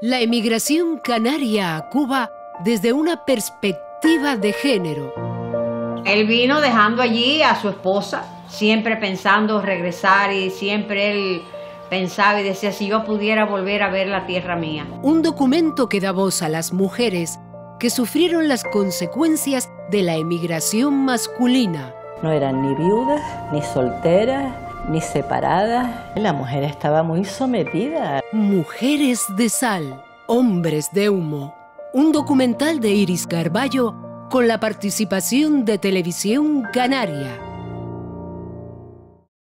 La emigración canaria a Cuba desde una perspectiva de género. Él vino dejando allí a su esposa, siempre pensando regresar y siempre él pensaba y decía si yo pudiera volver a ver la tierra mía. Un documento que da voz a las mujeres que sufrieron las consecuencias de la emigración masculina. No eran ni viudas, ni solteras, ni separadas. La mujer estaba muy sometida. Mujeres de sal, hombres de humo. Un documental de Iris Carballo con la participación de Televisión Canaria.